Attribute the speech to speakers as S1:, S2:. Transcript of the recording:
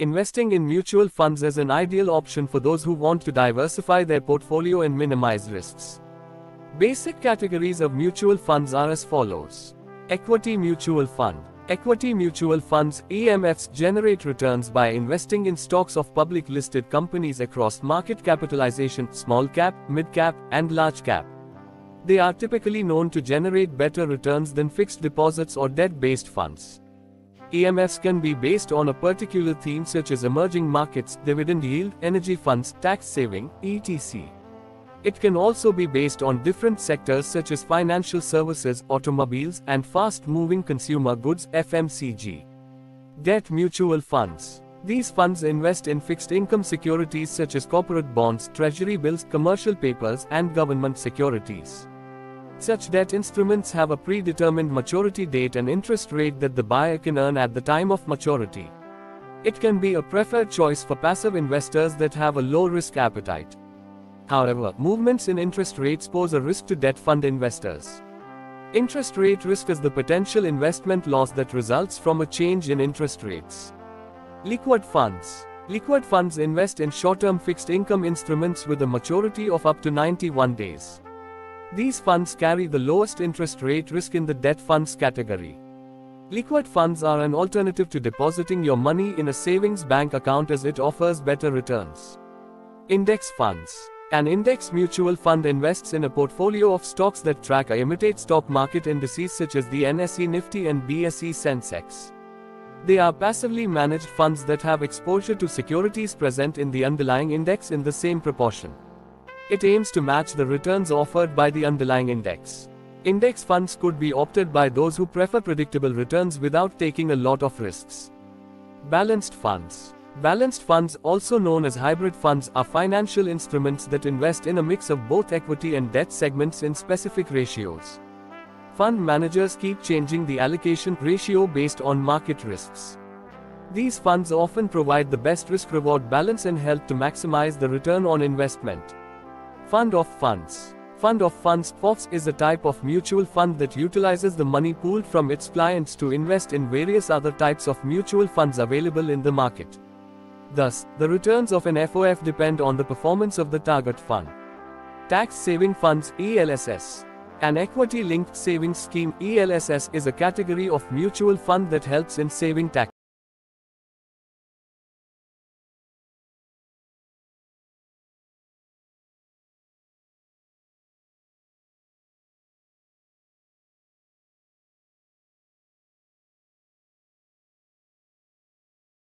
S1: Investing in mutual funds is an ideal option for those who want to diversify their portfolio and minimize risks. Basic categories of mutual funds are as follows. Equity Mutual Fund. Equity mutual funds EMFs generate returns by investing in stocks of public listed companies across market capitalization, small cap, mid cap, and large cap. They are typically known to generate better returns than fixed deposits or debt based funds. EMFs can be based on a particular theme such as emerging markets, dividend yield, energy funds, tax saving, etc. It can also be based on different sectors such as financial services, automobiles, and fast moving consumer goods FMCG. Debt mutual funds. These funds invest in fixed income securities such as corporate bonds, treasury bills, commercial papers, and government securities. Such debt instruments have a predetermined maturity date and interest rate that the buyer can earn at the time of maturity. It can be a preferred choice for passive investors that have a low risk appetite. However, movements in interest rates pose a risk to debt fund investors. Interest rate risk is the potential investment loss that results from a change in interest rates. Liquid funds. Liquid funds invest in short term fixed income instruments with a maturity of up to 91 days. These funds carry the lowest interest rate risk in the debt funds category. Liquid funds are an alternative to depositing your money in a savings bank account as it offers better returns. Index funds. An index mutual fund invests in a portfolio of stocks that track or imitate stock market indices such as the NSE Nifty and BSE Sensex. They are passively managed funds that have exposure to securities present in the underlying index in the same proportion. It aims to match the returns offered by the underlying index. Index funds could be opted by those who prefer predictable returns without taking a lot of risks. Balanced funds. Balanced funds, also known as hybrid funds, are financial instruments that invest in a mix of both equity and debt segments in specific ratios. Fund managers keep changing the allocation ratio based on market risks. These funds often provide the best risk reward balance and help to maximize the return on investment. Fund of Funds Fund of Funds FOFs is a type of mutual fund that utilizes the money pooled from its clients to invest in various other types of mutual funds available in the market. Thus, the returns of an FOF depend on the performance of the target fund. Tax Saving Funds ELSS. An equity linked savings scheme ELSS is a category of mutual fund that helps in saving tax.